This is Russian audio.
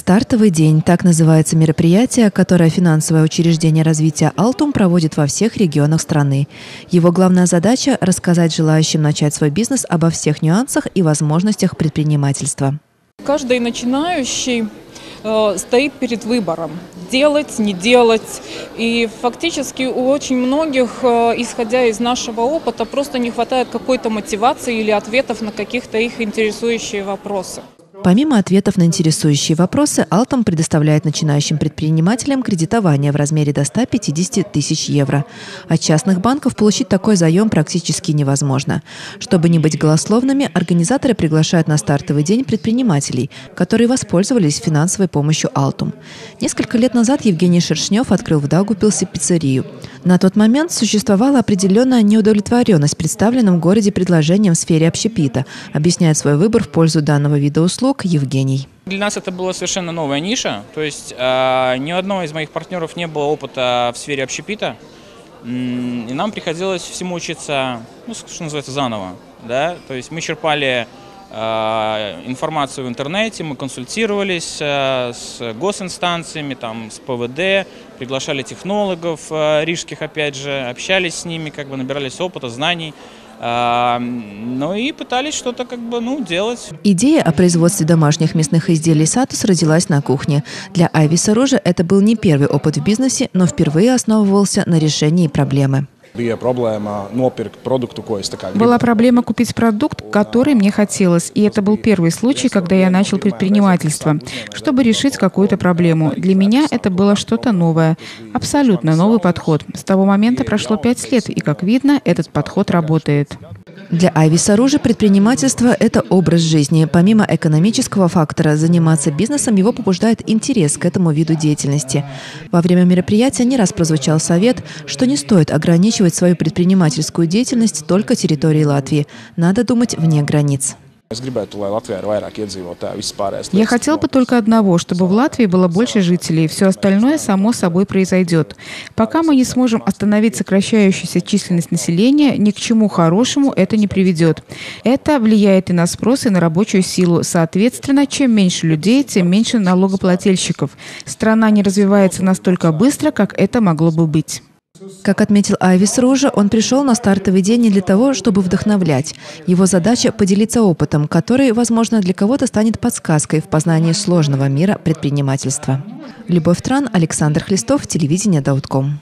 Стартовый день – так называется мероприятие, которое финансовое учреждение развития «Алтум» проводит во всех регионах страны. Его главная задача – рассказать желающим начать свой бизнес обо всех нюансах и возможностях предпринимательства. Каждый начинающий э, стоит перед выбором – делать, не делать. И фактически у очень многих, э, исходя из нашего опыта, просто не хватает какой-то мотивации или ответов на каких-то их интересующие вопросы. Помимо ответов на интересующие вопросы, Алтом предоставляет начинающим предпринимателям кредитование в размере до 150 тысяч евро. От частных банков получить такой заем практически невозможно. Чтобы не быть голословными, организаторы приглашают на стартовый день предпринимателей, которые воспользовались финансовой помощью Алтум. Несколько лет назад Евгений Шершнев открыл в Даугупилсе пиццерию. На тот момент существовала определенная неудовлетворенность представленным в городе предложением в сфере общепита, объясняет свой выбор в пользу данного вида услуг Евгений. Для нас это была совершенно новая ниша, то есть э, ни у одного из моих партнеров не было опыта в сфере общепита, и нам приходилось всему учиться, ну, что называется, заново. Да? То есть мы черпали Э, информацию в интернете, мы консультировались э, с госинстанциями, там, с ПВД, приглашали технологов рижских, опять же, общались с ними, как бы набирались опыта, знаний. Ну и пытались что-то как бы, ну, делать. Идея о производстве домашних мясных изделий «Сатус» родилась на кухне. Для Айвиса Ружа это был не первый опыт в бизнесе, но впервые основывался на решении проблемы. Была проблема купить продукт, который мне хотелось, и это был первый случай, когда я начал предпринимательство, чтобы решить какую-то проблему. Для меня это было что-то новое, абсолютно новый подход. С того момента прошло пять лет, и, как видно, этот подход работает. Для Айвиса Ружи предпринимательство – это образ жизни. Помимо экономического фактора, заниматься бизнесом его побуждает интерес к этому виду деятельности. Во время мероприятия не раз прозвучал совет, что не стоит ограничивать свою предпринимательскую деятельность только территорией Латвии. Надо думать вне границ. Я хотел бы только одного, чтобы в Латвии было больше жителей. Все остальное само собой произойдет. Пока мы не сможем остановить сокращающуюся численность населения, ни к чему хорошему это не приведет. Это влияет и на спрос, и на рабочую силу. Соответственно, чем меньше людей, тем меньше налогоплательщиков. Страна не развивается настолько быстро, как это могло бы быть. Как отметил Айвис Рожа, он пришел на стартовый день не для того, чтобы вдохновлять. Его задача – поделиться опытом, который, возможно, для кого-то станет подсказкой в познании сложного мира предпринимательства. Любовь Тран, Александр Хлистов, телевидение Даутком.